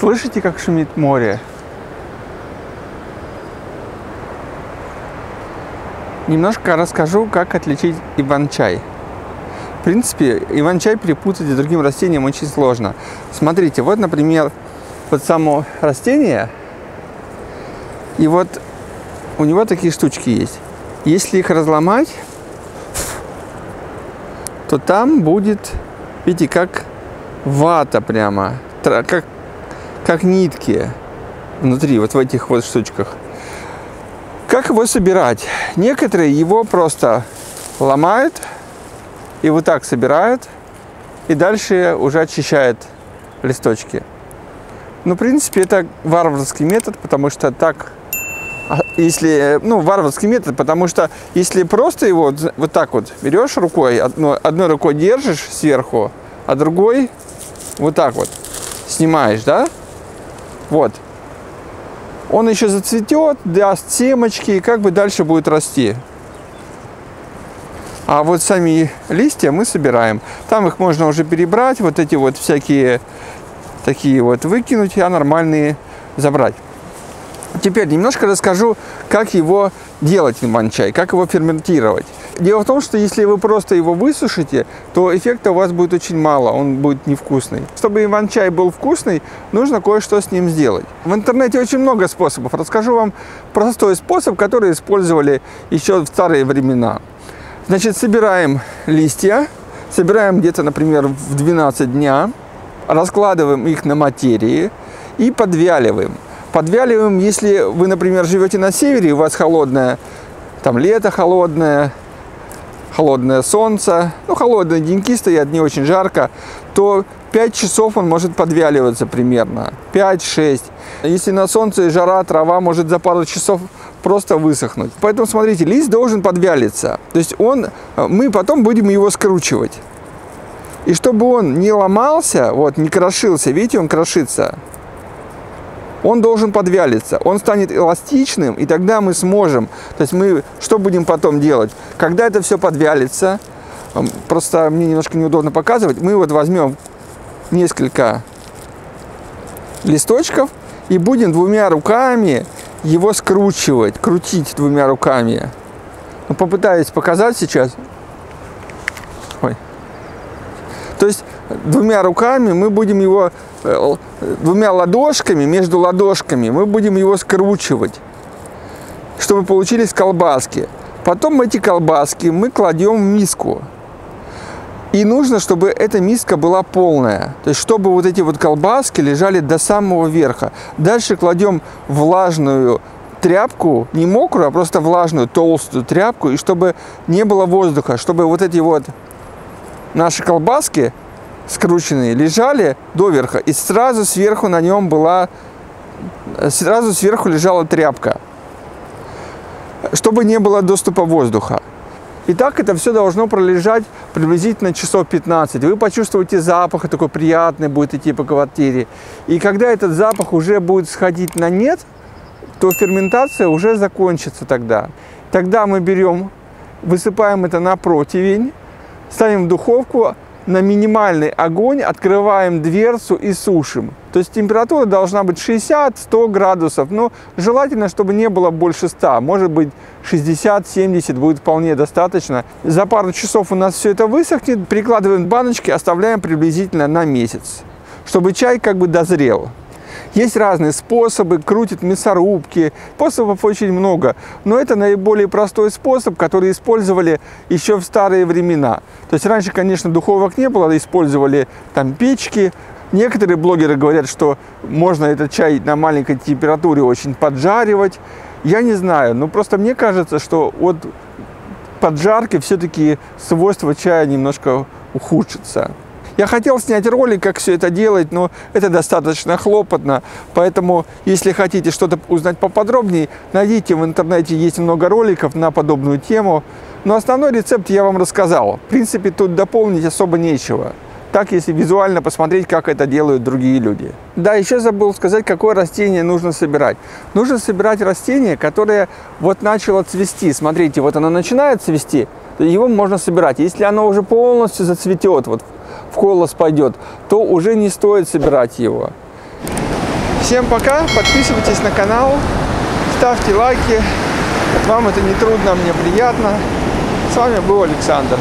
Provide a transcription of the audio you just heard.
Слышите, как шумит море? Немножко расскажу, как отличить иван-чай. В принципе, иван-чай перепутать с другим растением очень сложно. Смотрите, вот, например, вот само растение, и вот у него такие штучки есть. Если их разломать, то там будет, видите, как вата прямо, как, как нитки внутри, вот в этих вот штучках. Как его собирать? Некоторые его просто ломают и вот так собирают, и дальше уже очищают листочки. Ну, в принципе, это варварский метод, потому что так, а, если, ну, варварский метод, потому что если просто его вот так вот берешь рукой, одной, одной рукой держишь сверху, а другой вот так вот снимаешь, да? Вот, он еще зацветет, даст семечки и как бы дальше будет расти. А вот сами листья мы собираем. Там их можно уже перебрать, вот эти вот всякие такие вот выкинуть, а нормальные забрать. Теперь немножко расскажу, как его делать иван-чай, как его ферментировать. Дело в том, что если вы просто его высушите, то эффекта у вас будет очень мало, он будет невкусный. Чтобы иван-чай был вкусный, нужно кое-что с ним сделать. В интернете очень много способов. Расскажу вам простой способ, который использовали еще в старые времена. Значит, собираем листья, собираем где-то, например, в 12 дня, раскладываем их на материи и подвяливаем. Подвяливаем, если вы, например, живете на севере, у вас холодное, там лето холодное, холодное солнце, ну, холодные деньки стоят, не очень жарко, то 5 часов он может подвяливаться примерно, 5-6. Если на солнце жара, трава может за пару часов просто высохнуть. Поэтому, смотрите, лист должен подвялиться. То есть он, мы потом будем его скручивать. И чтобы он не ломался, вот, не крошился, видите, он крошится, он должен подвялиться, он станет эластичным, и тогда мы сможем, то есть мы что будем потом делать? Когда это все подвялится, просто мне немножко неудобно показывать, мы вот возьмем несколько листочков и будем двумя руками его скручивать, крутить двумя руками. Ну, попытаюсь показать сейчас. Ой. То есть двумя руками мы будем его Э, двумя ладошками, между ладошками мы будем его скручивать, чтобы получились колбаски. Потом эти колбаски мы кладем в миску. И нужно, чтобы эта миска была полная. То есть, чтобы вот эти вот колбаски лежали до самого верха. Дальше кладем влажную тряпку, не мокрую, а просто влажную, толстую тряпку, и чтобы не было воздуха, чтобы вот эти вот наши колбаски скрученные лежали доверха, и сразу сверху на нем была, сразу сверху лежала тряпка, чтобы не было доступа воздуха. И так это все должно пролежать приблизительно часов 15. Вы почувствуете запах, такой приятный будет идти по квартире. И когда этот запах уже будет сходить на нет, то ферментация уже закончится тогда. Тогда мы берем, высыпаем это на противень, ставим в духовку, на минимальный огонь, открываем дверцу и сушим. То есть температура должна быть 60-100 градусов, но желательно, чтобы не было больше 100, может быть 60-70 будет вполне достаточно. За пару часов у нас все это высохнет, прикладываем баночки, оставляем приблизительно на месяц, чтобы чай как бы дозрел. Есть разные способы, крутят мясорубки, способов очень много. Но это наиболее простой способ, который использовали еще в старые времена. То есть раньше, конечно, духовок не было, использовали там печки. Некоторые блогеры говорят, что можно этот чай на маленькой температуре очень поджаривать. Я не знаю, но просто мне кажется, что от поджарки все-таки свойства чая немножко ухудшатся. Я хотел снять ролик, как все это делать, но это достаточно хлопотно. Поэтому, если хотите что-то узнать поподробнее, найдите в интернете, есть много роликов на подобную тему. Но основной рецепт я вам рассказал. В принципе, тут дополнить особо нечего. Так, если визуально посмотреть, как это делают другие люди. Да, еще забыл сказать, какое растение нужно собирать. Нужно собирать растение, которое вот начало цвести. Смотрите, вот оно начинает цвести, его можно собирать. Если оно уже полностью зацветет, вот в колос пойдет, то уже не стоит собирать его. Всем пока, подписывайтесь на канал, ставьте лайки. Вам это не трудно, мне приятно. С вами был Александр.